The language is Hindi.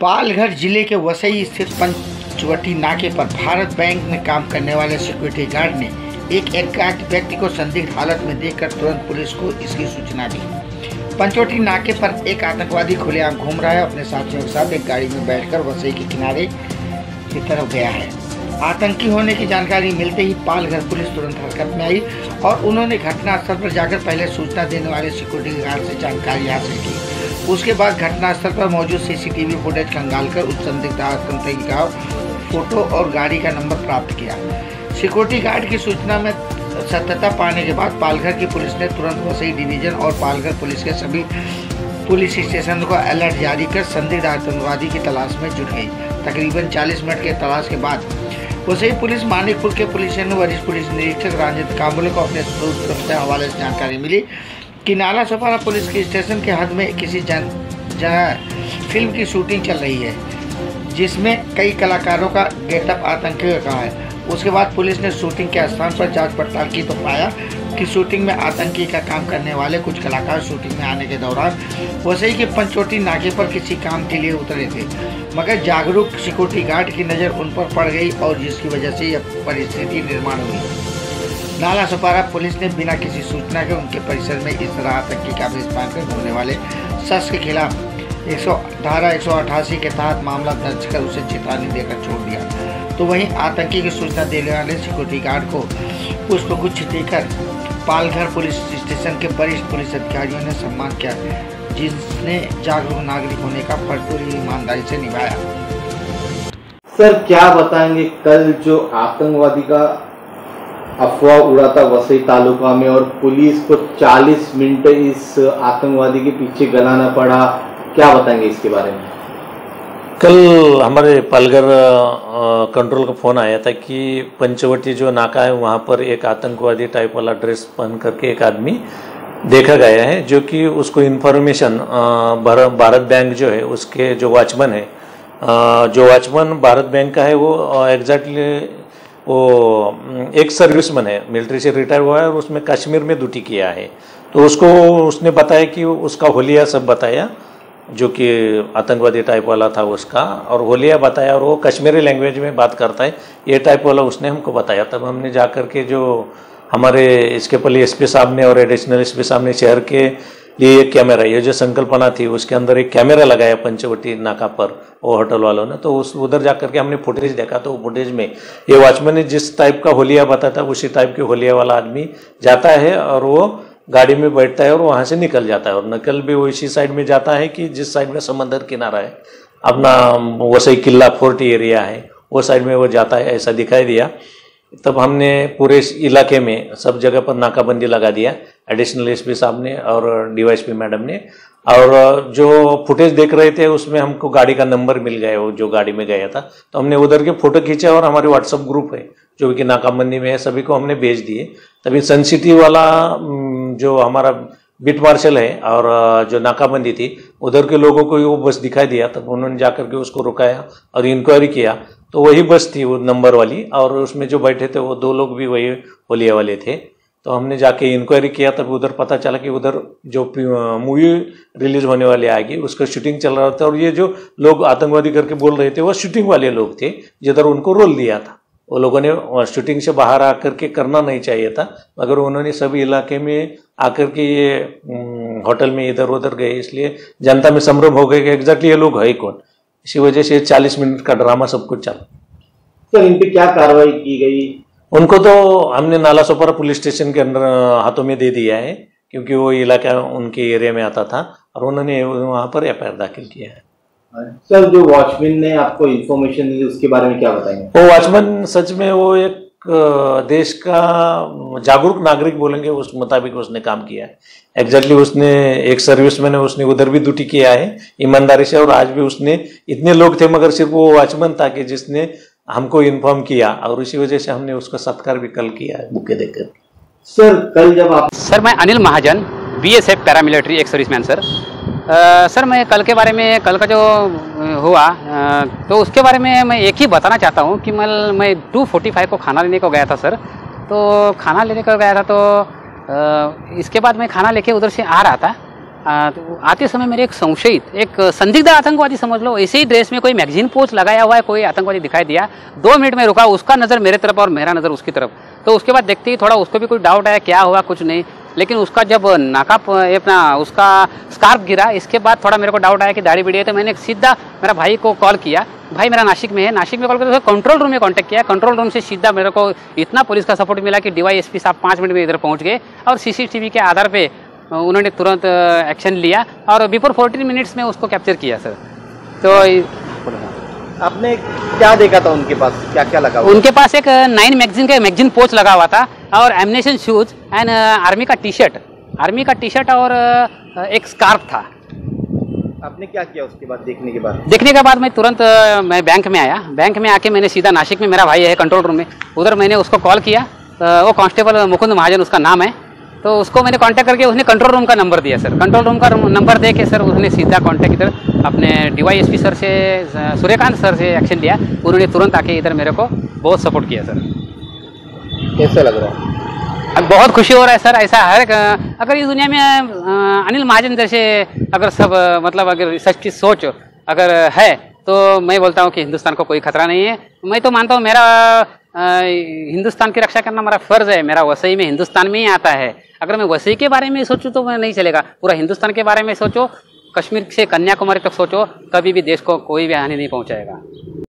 पालघर ज़िले के वसई स्थित पंचवटी नाके पर भारत बैंक में काम करने वाले सिक्योरिटी गार्ड ने एक एकांत व्यक्ति को संदिग्ध हालत में देखकर तुरंत पुलिस को इसकी सूचना दी। पंचवटी नाके पर एक आतंकवादी खुलेआम घूम रहा है। अपने साथियों के साथ एक गाड़ी में बैठकर वसई के किनारे की तरफ़ गया है। आतंकी होने की जानकारी मिलते ही पालघर पुलिस तुरंत हरकत में आई और उन्होंने घटनास्थल पर जाकर पहले सूचना देने वाले सिक्योरिटी गार्ड से जानकारी हासिल की। उसके बाद घटनास्थल पर मौजूद सीसीटीवी फुटेज खंगालकर उस संदिग्ध आतंकी का फ़ोटो और गाड़ी का नंबर प्राप्त किया। सिक्योरिटी गार्ड की सूचना में सत्यता पाने के बाद पालघर की पुलिस ने तुरंत वसई डिवीज़न और पालघर पुलिस के सभी पुलिस स्टेशन को अलर्ट जारी कर संदिग्ध आतंकवादी की तलाश में जुट गई। तकरीबन 40 मिनट के तलाश के बाद वसई पुलिस मानिकपुर के पुलिस ने वरिष्ठ पुलिस निरीक्षक रंजित काम्बले को अपने हवाले से जानकारी मिली। कि नाला सोपारा पुलिस के स्टेशन के हद में किसी जन जगह फ़िल्म की शूटिंग चल रही है, जिसमें कई कलाकारों का गेटअप आतंकियों का है। उसके बाद पुलिस ने शूटिंग के स्थान पर जाँच पड़ताल की तो पाया कि शूटिंग में आतंकी का काम करने वाले कुछ कलाकार शूटिंग में आने के दौरान वसई के पंचोटी नाके पर किसी काम के लिए उतरे थे, मगर जागरूक सिक्योरिटी गार्ड की नज़र उन पर पड़ गई और जिसकी वजह से यह परिस्थिति निर्माण हुई। नाला सपारा पुलिस ने बिना किसी सूचना के उनके परिसर में इस तरह आतंकी का भेष कर घूमने वाले शख्स के खिलाफ एक धारा एक के तहत मामला दर्ज कर उसे चेतावनी देकर छोड़ दिया। तो वहीं आतंकी की सूचना देने वाले सिक्योरिटी गार्ड को पुष्प गुच्छ देकर पालघर पुलिस स्टेशन के वरिष्ठ पुलिस अधिकारियों ने सम्मान किया, जिसने जागरूक नागरिक होने का भरपूर ईमानदारी से निभाया। सर, क्या बताएँगे? कल जो आतंकवादी का अफवाह उड़ाता वसई तालुका में और पुलिस को 40 मिनट इस आतंकवादी के पीछे गलाना पड़ा। क्या बताएँगे इसके बारे में? कल हमारे पालघर कंट्रोल का फ़ोन आया था कि पंचवटी जो नाका है, वहाँ पर एक आतंकवादी टाइप वाला ड्रेस पहन करके एक आदमी देखा गया है, जो कि उसको इन्फॉर्मेशन भारत बैंक जो है, उसके जो वॉचमैन है जो वॉचमैन भारत बैंक का है, वो एग्जैक्टली वो एक सर्विसमैन है, मिलिट्री से रिटायर हुआ है और उसमें कश्मीर में ड्यूटी किया है। तो उसको, उसने बताया कि उसका होलिया सब बताया, जो कि आतंकवादी टाइप वाला था उसका, और होलिया बताया और वो कश्मीरी लैंग्वेज में बात करता है। ये टाइप वाला उसने हमको बताया। तब हमने जा के जो हमारे इसके पहले एसपी साहब ने और एडिशनल एसपी साहब ने शहर के लिए एक कैमरा ये जो संकल्पना थी, उसके अंदर एक कैमरा लगाया पंचवटी नाका पर, वो होटल वालों ने। तो उस, उधर जा करके हमने फुटेज देखा तो फुटेज में ये वॉचमैन ने जिस टाइप का होलिया बताता उसी टाइप के होलिया वाला आदमी जाता है और वो गाड़ी में बैठता है और वहाँ से निकल जाता है। और निकल भी वो इसी साइड में जाता है कि जिस साइड में समंदर किनारा है। अपना, वसई किला फोर्ट एरिया है, वो साइड में वो जाता है, ऐसा दिखाई दिया। तब हमने पूरे इलाके में सब जगह पर नाकाबंदी लगा दिया एडिशनल एसपी साहब ने और डीवाईएसपी मैडम ने। और जो फुटेज देख रहे थे, उसमें हमको गाड़ी का नंबर मिल गया, वो जो गाड़ी में गया था। तो हमने उधर के फ़ोटो खींचे और हमारे व्हाट्सअप ग्रुप है, जो कि नाकाबंदी में है, सभी को हमने भेज दिए। तभी सन सिटी वाला जो हमारा बिट मार्शल है और जो नाकाबंदी थी, उधर के लोगों को वो बस दिखाई दिया, तब उन्होंने जाकर के उसको रुकाया और इंक्वायरी किया। तो वही बस थी वो नंबर वाली और उसमें जो बैठे थे वो दो लोग भी वही होलिया वाले थे। तो हमने जाके इंक्वायरी किया, तब उधर पता चला कि उधर जो मूवी रिलीज़ होने वाली आएगी, उसका शूटिंग चल रहा था और ये जो लोग आतंकवादी करके बोल रहे थे, वो शूटिंग वाले लोग थे, जिधर उनको रोल दिया था। वो लोगों ने शूटिंग से बाहर आकर के करना नहीं चाहिए था, मगर उन्होंने सभी इलाके में आकर के ये होटल में इधर उधर गए, इसलिए जनता में संभ्रम हो गए कि एग्जैक्टली ये लोग है कौन। इसी वजह से चालीस मिनट का ड्रामा सब कुछ चला। सर इन पे क्या कार्रवाई की गई? उनको तो हमने नाला सोपारा पुलिस स्टेशन के अंदर हाथों में दे दिया है क्योंकि वो इलाका उनके एरिया में आता था और उन्होंने वहाँ पर एफआईआर दाखिल किया है। सर जो वॉचमैन ने आपको इन्फॉर्मेशन दी उसके बारे में क्या बताएँगे? वो वॉचमैन सच में वो एक देश का जागरूक नागरिक बोलेंगे उस मुताबिक उसने काम किया है। एग्जैक्टली उसने एक सर्विस मैन है उसने उधर भी ड्यूटी किया है ईमानदारी से और आज भी उसने इतने लोग थे मगर सिर्फ़ वो वॉचमैन था कि जिसने हमको इन्फॉर्म किया और इसी वजह से हमने उसका सत्कार भी कल किया है बुके देकर। सर कल जब आप सर मैं Anil Mahajan B S F paramilitary एक सर्विसमैन सर आ, सर मैं कल के बारे में कल का जो हुआ आ, तो उसके बारे में मैं एक ही बताना चाहता हूँ कि मैं मैं टू फोर्टी फाइव को खाना लेने को गया था सर। तो खाना लेने को गया था तो आ, इसके बाद मैं खाना लेके उधर से आ रहा था। आ, तो आते समय मेरे एक संशयित एक संदिग्ध आतंकवादी समझ लो ऐसे ही ड्रेस में कोई मैगजीन पोच लगाया हुआ है कोई आतंकवादी दिखाई दिया दो मिनट में रुका उसका नज़र मेरे तरफ़ और मेरा नज़र उसकी तरफ़। तो उसके बाद देखते ही थोड़ा उसको भी कोई डाउट आया क्या हुआ कुछ नहीं। लेकिन उसका जब नाका अपना उसका स्कार्फ गिरा, इसके बाद थोड़ा मेरे को डाउट आया कि दाढ़ी बिड़ी है तो मैंने सीधा मेरा भाई को कॉल किया। भाई, मेरा नासिक में है। नासिक में कॉल करके कंट्रोल रूम में कांटेक्ट किया। कंट्रोल रूम से सीधा मेरे को इतना पुलिस का सपोर्ट मिला कि डीवाईएसपी साहब पाँच मिनट में इधर पहुँच गए और सीसीटीवी के आधार पर उन्होंने तुरंत एक्शन लिया और बिफोर फोर्टीन मिनट्स में उसको कैप्चर किया सर तो आपने क्या देखा था उनके पास? क्या क्या लगा हुआ? उनके पास एक नाइन मैगजीन का मैगजीन पोच लगा हुआ था और एमिनेशन शूज़ एंड आर्मी का टी शर्ट आर्मी का टी शर्ट और एक स्कार्फ था। आपने क्या किया उसके बाद देखने के बाद? देखने के बाद मैं तुरंत मैं बैंक में आया। बैंक में आके मैंने सीधा नासिक में मेरा भाई है कंट्रोल रूम में। उधर मैंने उसको कॉल किया। वो कांस्टेबल मुकुंद महाजन उसका नाम है। तो उसको मैंने कांटेक्ट करके उसने कंट्रोल रूम का नंबर दिया सर कंट्रोल रूम का नंबर दे के सर उसने सीधा कांटेक्ट इधर अपने डीवाईएसपी सर से सूर्यकांत सर से एक्शन लिया। उन्होंने तुरंत आके इधर मेरे को बहुत सपोर्ट किया सर कैसा लग रहा है? अब बहुत खुशी हो रहा है सर ऐसा हर अगर इस दुनिया में अनिल महाजन जैसे अगर सब मतलब अगर सच की सोच अगर है तो मैं बोलता हूँ कि हिंदुस्तान को कोई खतरा नहीं है। मैं तो मानता हूँ मेरा अ, हिंदुस्तान की रक्षा करना मेरा फ़र्ज़ है। मेरा वसई में हिंदुस्तान में ही आता है। अगर मैं वसई के बारे में सोचूँ तो मैं नहीं चलेगा। पूरा हिंदुस्तान के बारे में सोचो, कश्मीर से कन्याकुमारी तक सोचो कभी भी देश को कोई भी हानि नहीं पहुंचाएगा।